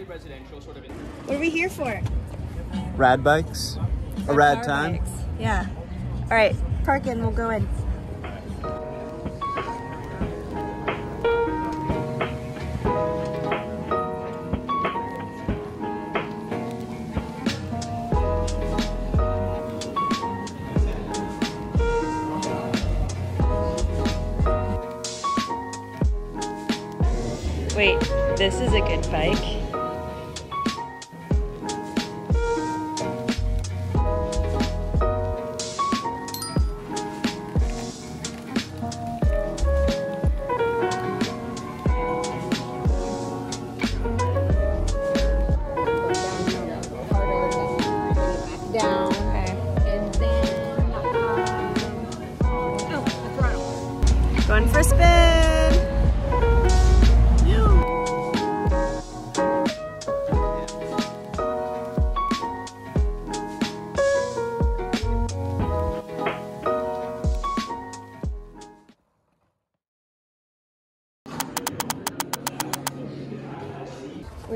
yeah, fairly residential, sort of. In- What are we here for? Rad bikes. A rad time. bikes. Yeah. All right, park in. We'll go in. Wait, this is a good bike.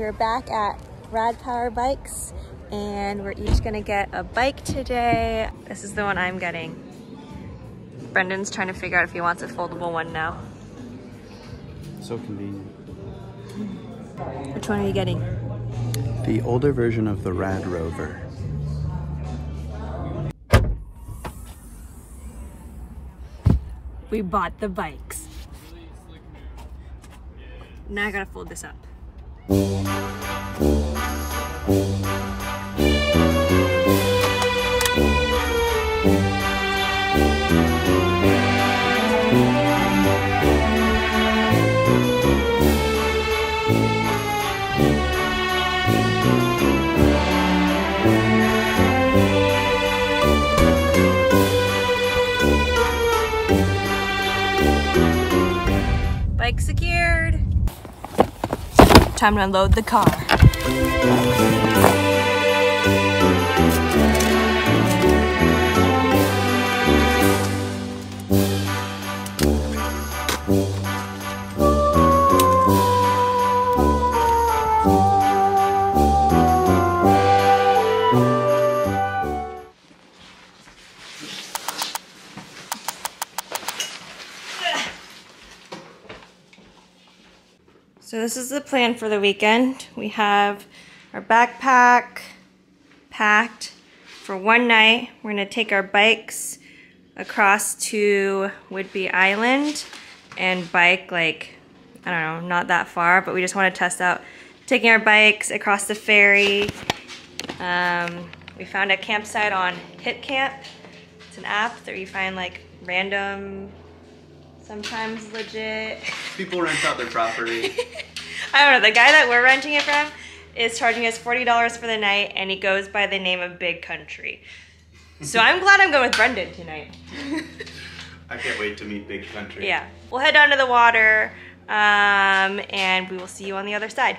We're back at Rad Power Bikes and we're each gonna get a bike today. This is the one I'm getting. Brendan's trying to figure out if he wants a foldable one now. So convenient. Which one are you getting? The older version of the Rad Rover. We bought the bikes. Now I gotta fold this up. Bike secured. Time to unload the car. This is the plan for the weekend. We have our backpack packed for one night. We're gonna take our bikes across to Whidbey Island and bike like, I don't know, not that far, but we just wanna test out taking our bikes across the ferry. Um, we found a campsite on Hip Camp. It's an app that you find like random, sometimes legit People rent out their property. I don't know. The guy that we're renting it from is charging us forty dollars for the night, and he goes by the name of Big Country. So I'm glad I'm going with Brendan tonight. I can't wait to meet Big Country. yeah, we'll head down to the water, um, and we will see you on the other side.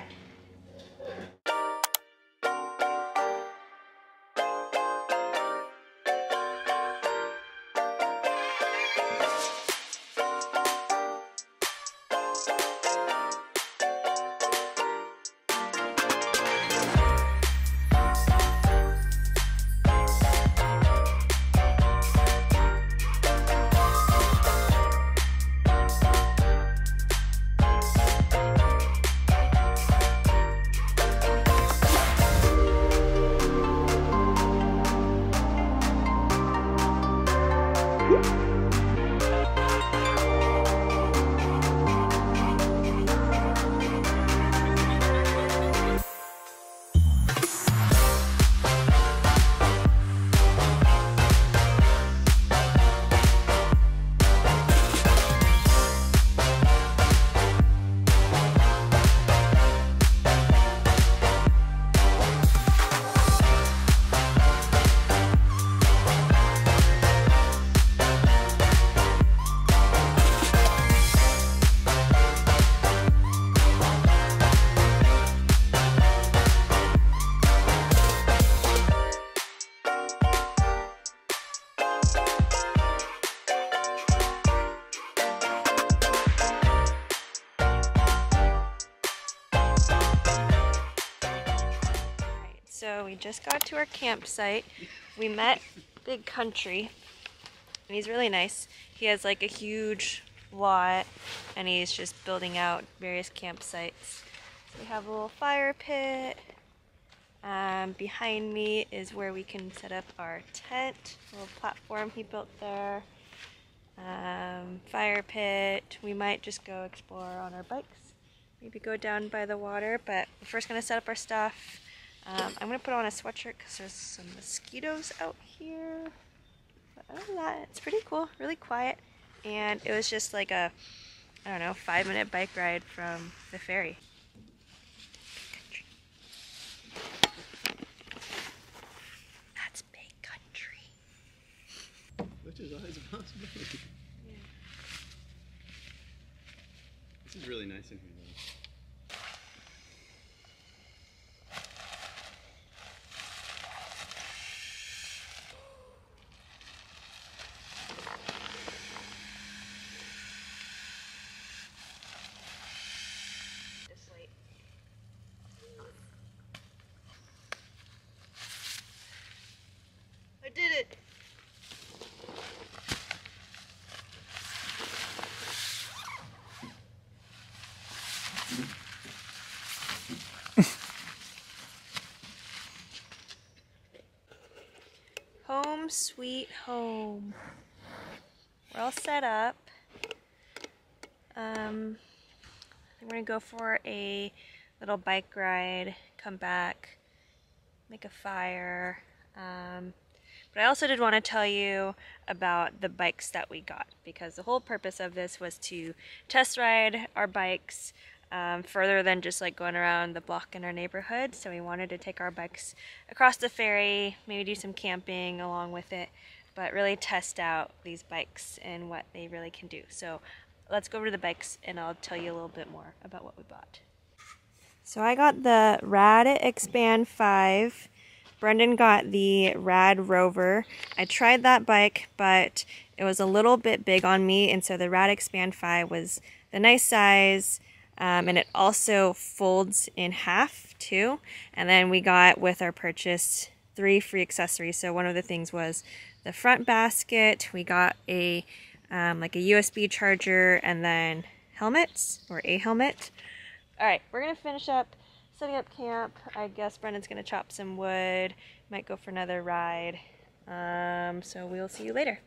We just got to our campsite. We met Big Country, and he's really nice. He has like a huge lot, and he's just building out various campsites. So we have a little fire pit. Um, behind me is where we can set up our tent, a little platform he built there. Um, fire pit. We might just go explore on our bikes. Maybe go down by the water, but we're first gonna set up our stuff. Um, I'm gonna put on a sweatshirt because there's some mosquitoes out here. But other than that, it's pretty cool, really quiet. And it was just like a, I don't know, five minute bike ride from the ferry. That's big country. Which is always a possibility. This is really nice in here sweet home. We're all set up. Um, we're gonna go for a little bike ride, come back, make a fire. Um, but I also did want to tell you about the bikes that we got because the whole purpose of this was to test ride our bikes um, further than just like going around the block in our neighborhood. So we wanted to take our bikes across the ferry, maybe do some camping along with it, but really test out these bikes and what they really can do. So let's go over to the bikes and I'll tell you a little bit more about what we bought. So I got the Rad Expand 5. Brendan got the Rad Rover. I tried that bike, but it was a little bit big on me, and so the Rad Expand 5 was the nice size, um, and it also folds in half too. And then we got with our purchase three free accessories. So one of the things was the front basket. We got a um, like a USB charger and then helmets or a helmet. All right, we're gonna finish up setting up camp. I guess Brendan's gonna chop some wood. Might go for another ride. Um, so we'll see you later.